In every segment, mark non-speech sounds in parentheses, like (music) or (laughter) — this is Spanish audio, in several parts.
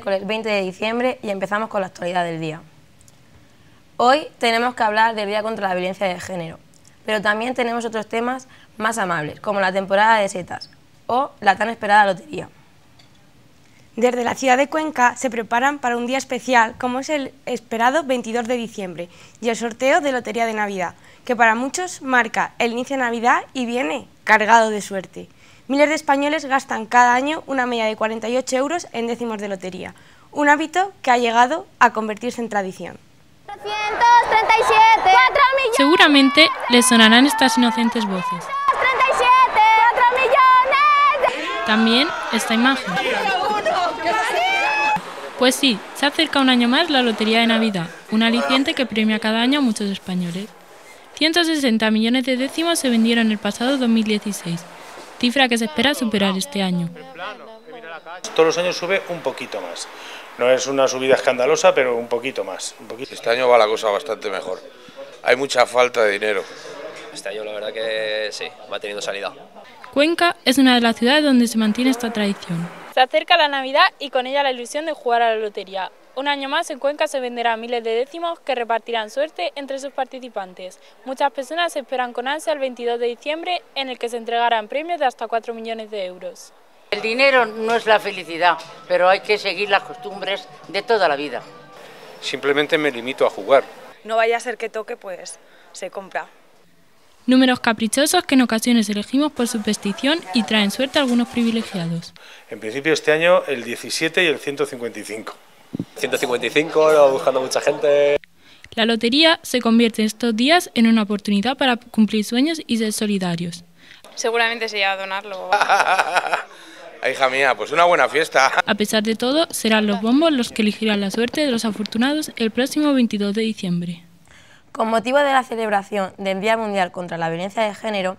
Miércoles 20 de diciembre y empezamos con la actualidad del día. Hoy tenemos que hablar del Día contra la Violencia de Género, pero también tenemos otros temas más amables, como la temporada de setas o la tan esperada lotería. Desde la ciudad de Cuenca se preparan para un día especial como es el esperado 22 de diciembre y el sorteo de Lotería de Navidad, que para muchos marca el inicio de Navidad y viene cargado de suerte. Miles de españoles gastan cada año una media de 48 euros en décimos de lotería, un hábito que ha llegado a convertirse en tradición. 437, 4 millones. Seguramente les sonarán estas inocentes voces. 37, 4 millones. También esta imagen. Pues sí, se acerca un año más la Lotería de Navidad, un aliciente que premia cada año a muchos españoles. 160 millones de décimos se vendieron el pasado 2016 cifra que se espera superar este año. Todos los años sube un poquito más. No es una subida escandalosa, pero un poquito más. Este año va la cosa bastante mejor. Hay mucha falta de dinero. Este año la verdad que sí, va teniendo salida. Cuenca es una de las ciudades donde se mantiene esta tradición. Se acerca la Navidad y con ella la ilusión de jugar a la lotería. Un año más en Cuenca se venderán miles de décimos que repartirán suerte entre sus participantes. Muchas personas esperan con ansia el 22 de diciembre en el que se entregarán premios de hasta 4 millones de euros. El dinero no es la felicidad, pero hay que seguir las costumbres de toda la vida. Simplemente me limito a jugar. No vaya a ser que toque, pues se compra. Números caprichosos que en ocasiones elegimos por superstición y traen suerte a algunos privilegiados. En principio este año el 17 y el 155. 155, lo buscando mucha gente. La lotería se convierte estos días en una oportunidad para cumplir sueños y ser solidarios. Seguramente se a donarlo. (laughs) Hija mía, pues una buena fiesta. A pesar de todo, serán los bombos los que elegirán la suerte de los afortunados el próximo 22 de diciembre. Con motivo de la celebración del Día Mundial contra la Violencia de Género,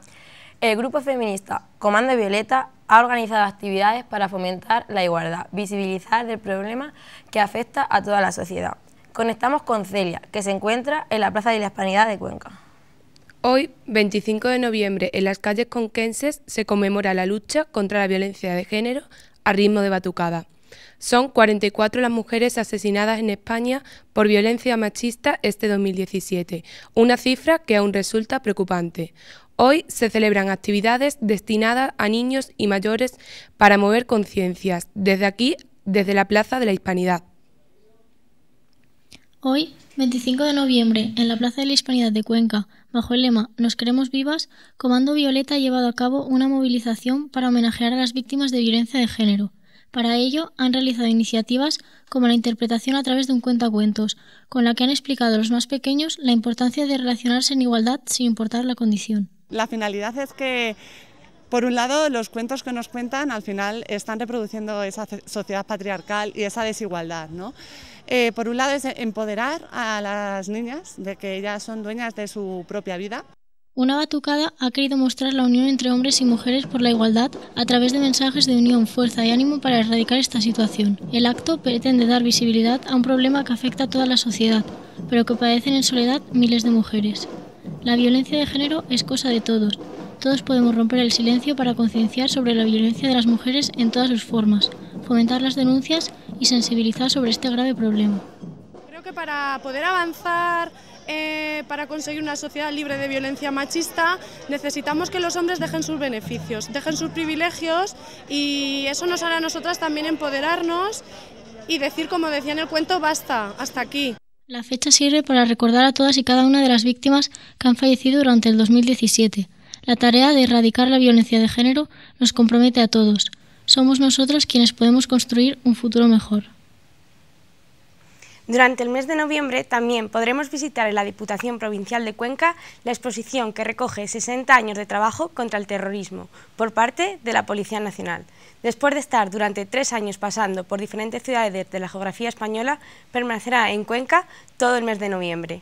el grupo feminista Comando Violeta ha organizado actividades para fomentar la igualdad, visibilizar el problema que afecta a toda la sociedad. Conectamos con Celia, que se encuentra en la Plaza de la Hispanidad de Cuenca. Hoy, 25 de noviembre, en las calles conquenses se conmemora la lucha contra la violencia de género a ritmo de batucada. Son 44 las mujeres asesinadas en España por violencia machista este 2017, una cifra que aún resulta preocupante. Hoy se celebran actividades destinadas a niños y mayores para mover conciencias, desde aquí, desde la Plaza de la Hispanidad. Hoy, 25 de noviembre, en la Plaza de la Hispanidad de Cuenca, bajo el lema Nos queremos vivas, Comando Violeta ha llevado a cabo una movilización para homenajear a las víctimas de violencia de género. Para ello, han realizado iniciativas como la interpretación a través de un cuentacuentos, con la que han explicado a los más pequeños la importancia de relacionarse en igualdad sin importar la condición. La finalidad es que, por un lado, los cuentos que nos cuentan al final están reproduciendo esa sociedad patriarcal y esa desigualdad. ¿no? Eh, por un lado es empoderar a las niñas de que ellas son dueñas de su propia vida. Una batucada ha querido mostrar la unión entre hombres y mujeres por la igualdad a través de mensajes de unión, fuerza y ánimo para erradicar esta situación. El acto pretende dar visibilidad a un problema que afecta a toda la sociedad, pero que padecen en soledad miles de mujeres. La violencia de género es cosa de todos. Todos podemos romper el silencio para concienciar sobre la violencia de las mujeres en todas sus formas, fomentar las denuncias y sensibilizar sobre este grave problema. Creo que para poder avanzar, eh, para conseguir una sociedad libre de violencia machista, necesitamos que los hombres dejen sus beneficios, dejen sus privilegios y eso nos hará a nosotras también empoderarnos y decir, como decía en el cuento, basta, hasta aquí. La fecha sirve para recordar a todas y cada una de las víctimas que han fallecido durante el 2017. La tarea de erradicar la violencia de género nos compromete a todos. Somos nosotros quienes podemos construir un futuro mejor. Durante el mes de noviembre también podremos visitar en la Diputación Provincial de Cuenca la exposición que recoge 60 años de trabajo contra el terrorismo por parte de la Policía Nacional. Después de estar durante tres años pasando por diferentes ciudades de la geografía española, permanecerá en Cuenca todo el mes de noviembre.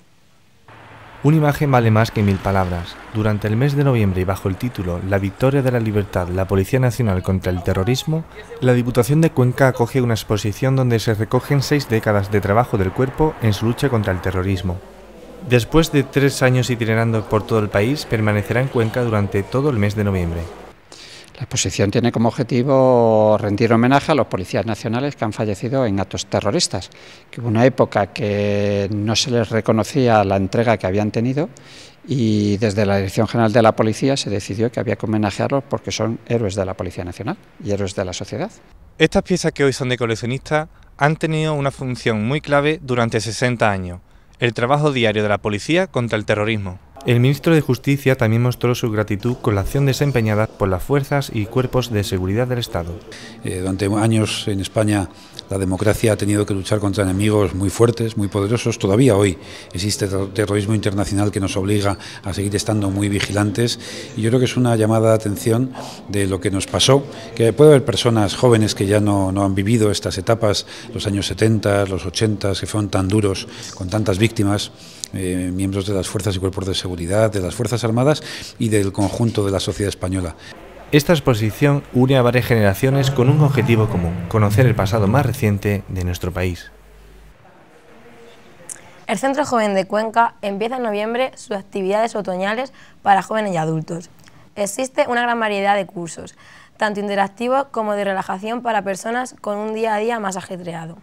Una imagen vale más que mil palabras. Durante el mes de noviembre y bajo el título La victoria de la libertad, la Policía Nacional contra el terrorismo, la Diputación de Cuenca acoge una exposición donde se recogen seis décadas de trabajo del cuerpo en su lucha contra el terrorismo. Después de tres años itinerando por todo el país, permanecerá en Cuenca durante todo el mes de noviembre. La exposición tiene como objetivo rendir homenaje a los policías nacionales que han fallecido en actos terroristas, que hubo una época que no se les reconocía la entrega que habían tenido y desde la Dirección General de la Policía se decidió que había que homenajearlos porque son héroes de la Policía Nacional y héroes de la sociedad. Estas piezas que hoy son de coleccionistas han tenido una función muy clave durante 60 años, el trabajo diario de la policía contra el terrorismo. El ministro de Justicia también mostró su gratitud con la acción desempeñada por las fuerzas y cuerpos de seguridad del Estado. Eh, durante años en España la democracia ha tenido que luchar contra enemigos muy fuertes, muy poderosos. Todavía hoy existe terrorismo internacional que nos obliga a seguir estando muy vigilantes y yo creo que es una llamada de atención de lo que nos pasó, que puede haber personas jóvenes que ya no, no han vivido estas etapas, los años 70, los 80, que fueron tan duros, con tantas víctimas. Eh, miembros de las fuerzas y cuerpos de seguridad, de las Fuerzas Armadas y del conjunto de la sociedad española. Esta exposición une a varias generaciones con un objetivo común, conocer el pasado más reciente de nuestro país. El Centro Joven de Cuenca empieza en noviembre sus actividades otoñales para jóvenes y adultos. Existe una gran variedad de cursos, tanto interactivos como de relajación para personas con un día a día más ajetreado.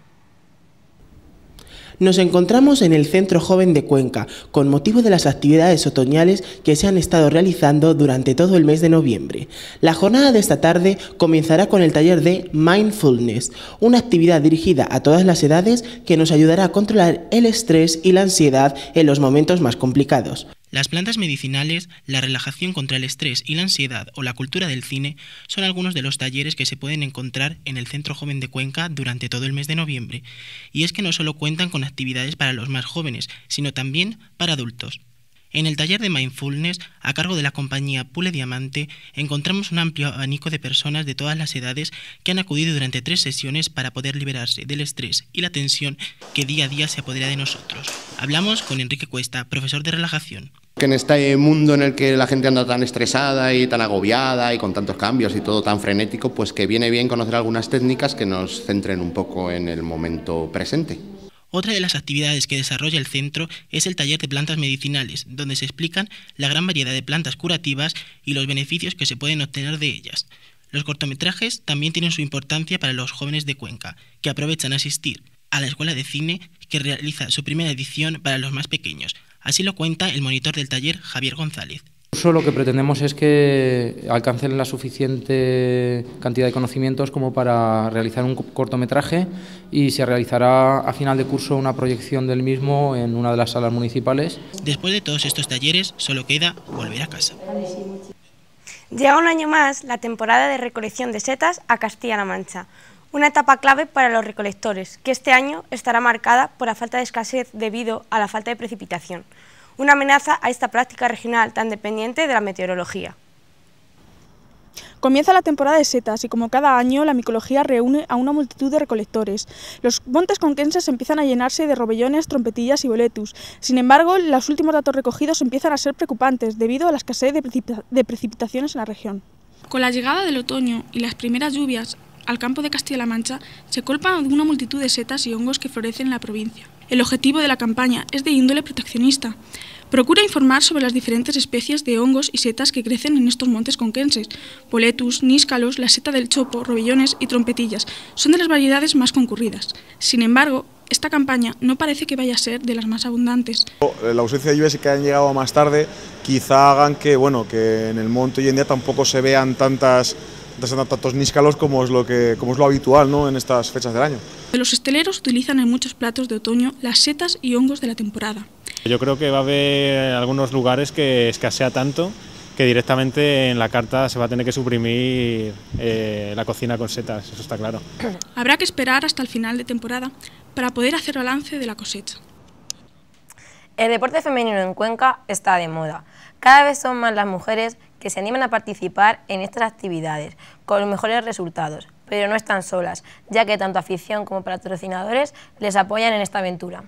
Nos encontramos en el Centro Joven de Cuenca, con motivo de las actividades otoñales que se han estado realizando durante todo el mes de noviembre. La jornada de esta tarde comenzará con el taller de Mindfulness, una actividad dirigida a todas las edades que nos ayudará a controlar el estrés y la ansiedad en los momentos más complicados. Las plantas medicinales, la relajación contra el estrés y la ansiedad o la cultura del cine son algunos de los talleres que se pueden encontrar en el Centro Joven de Cuenca durante todo el mes de noviembre. Y es que no solo cuentan con actividades para los más jóvenes, sino también para adultos. En el taller de Mindfulness, a cargo de la compañía Pule Diamante, encontramos un amplio abanico de personas de todas las edades que han acudido durante tres sesiones para poder liberarse del estrés y la tensión que día a día se apodera de nosotros. Hablamos con Enrique Cuesta, profesor de relajación. En este mundo en el que la gente anda tan estresada y tan agobiada y con tantos cambios y todo tan frenético, pues que viene bien conocer algunas técnicas que nos centren un poco en el momento presente. Otra de las actividades que desarrolla el centro es el taller de plantas medicinales, donde se explican la gran variedad de plantas curativas y los beneficios que se pueden obtener de ellas. Los cortometrajes también tienen su importancia para los jóvenes de Cuenca, que aprovechan asistir a la escuela de cine que realiza su primera edición para los más pequeños. Así lo cuenta el monitor del taller Javier González. Lo que pretendemos es que alcancen la suficiente cantidad de conocimientos como para realizar un cortometraje y se realizará a final de curso una proyección del mismo en una de las salas municipales. Después de todos estos talleres, solo queda volver a casa. Llega un año más la temporada de recolección de setas a Castilla-La Mancha, una etapa clave para los recolectores, que este año estará marcada por la falta de escasez debido a la falta de precipitación una amenaza a esta práctica regional tan dependiente de la meteorología. Comienza la temporada de setas y como cada año la micología reúne a una multitud de recolectores. Los montes conquenses empiezan a llenarse de robellones, trompetillas y boletus. Sin embargo, los últimos datos recogidos empiezan a ser preocupantes debido a la escasez de, de precipitaciones en la región. Con la llegada del otoño y las primeras lluvias al campo de Castilla-La Mancha se colpan una multitud de setas y hongos que florecen en la provincia. El objetivo de la campaña es de índole proteccionista. Procura informar sobre las diferentes especies de hongos y setas que crecen en estos montes conquenses. Poletus, níscalos, la seta del chopo, robellones y trompetillas son de las variedades más concurridas. Sin embargo, esta campaña no parece que vaya a ser de las más abundantes. La ausencia de lluvias que han llegado más tarde quizá hagan que, bueno, que en el monte hoy en día tampoco se vean tantas tantos níscalos como es lo que como es lo habitual ¿no? en estas fechas del año. Los esteleros utilizan en muchos platos de otoño las setas y hongos de la temporada. Yo creo que va a haber algunos lugares que escasea tanto que directamente en la carta se va a tener que suprimir eh, la cocina con setas, eso está claro. Habrá que esperar hasta el final de temporada para poder hacer balance de la cosecha. El deporte femenino en Cuenca está de moda. Cada vez son más las mujeres que se animan a participar en estas actividades con los mejores resultados, pero no están solas, ya que tanto afición como patrocinadores les apoyan en esta aventura.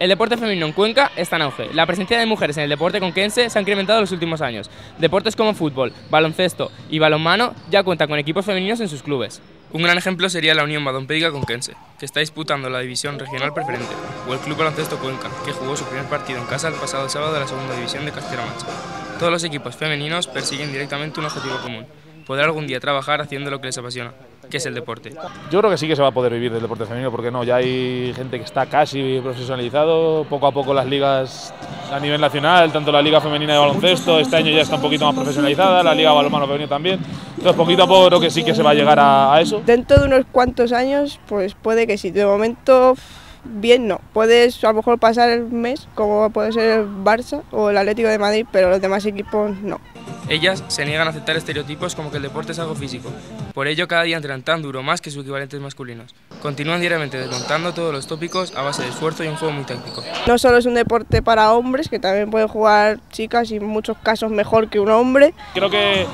El deporte femenino en Cuenca está en auge. La presencia de mujeres en el deporte conquense se ha incrementado en los últimos años. Deportes como fútbol, baloncesto y balonmano ya cuentan con equipos femeninos en sus clubes. Un gran ejemplo sería la Unión Badompédica Conquense, que está disputando la división regional preferente, o el Club Baloncesto Cuenca, que jugó su primer partido en casa el pasado sábado de la segunda división de Castilla-La Mancha. Todos los equipos femeninos persiguen directamente un objetivo común, poder algún día trabajar haciendo lo que les apasiona, que es el deporte. Yo creo que sí que se va a poder vivir del deporte femenino, porque no, ya hay gente que está casi profesionalizado, poco a poco las ligas a nivel nacional, tanto la liga femenina de baloncesto, este año ya está un poquito más profesionalizada, la liga balonmano también, entonces poquito a poco creo que sí que se va a llegar a eso. Dentro de unos cuantos años, pues puede que sí, de momento bien no. Puedes a lo mejor pasar el mes, como puede ser el Barça o el Atlético de Madrid, pero los demás equipos no. Ellas se niegan a aceptar estereotipos como que el deporte es algo físico. Por ello, cada día entrenan tan duro más que sus equivalentes masculinos. Continúan diariamente desmontando todos los tópicos a base de esfuerzo y un juego muy táctico. No solo es un deporte para hombres, que también pueden jugar chicas y en muchos casos mejor que un hombre. Creo que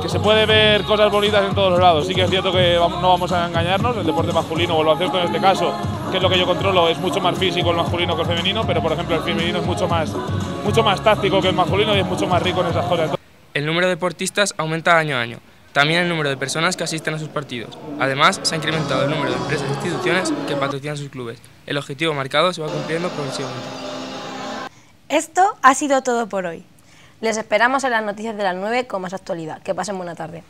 que se puede ver cosas bonitas en todos los lados. Sí que es cierto que no vamos a engañarnos, el deporte masculino o el baloncesto en este caso, que es lo que yo controlo, es mucho más físico el masculino que el femenino, pero por ejemplo el femenino es mucho más, mucho más táctico que el masculino y es mucho más rico en esas cosas. El número de deportistas aumenta año a año, también el número de personas que asisten a sus partidos. Además, se ha incrementado el número de empresas e instituciones que patrocinan sus clubes. El objetivo marcado se va cumpliendo progresivamente. Esto ha sido todo por hoy. Les esperamos en las noticias de las 9 con más actualidad. Que pasen buena tarde.